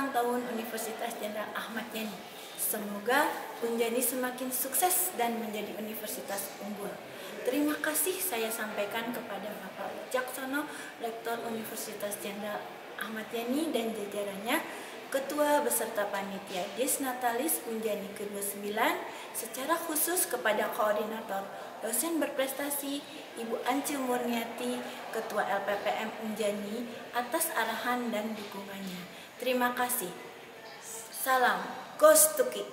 ulang tahun Universitas Jenderal Ahmad Yani. Semoga Unjani semakin sukses dan menjadi universitas unggul. Terima kasih saya sampaikan kepada Bapak Jaksono, Rektor Universitas Jenderal Ahmad Yani dan jajarannya, Ketua beserta Panitia Dis Natalis Unjani ke-29, secara khusus kepada Koordinator Dosen Berprestasi Ibu Ance Murniati, Ketua LPPM Unjani, atas arahan dan dukungannya. Terima kasih. Salam, Ghost to Kick.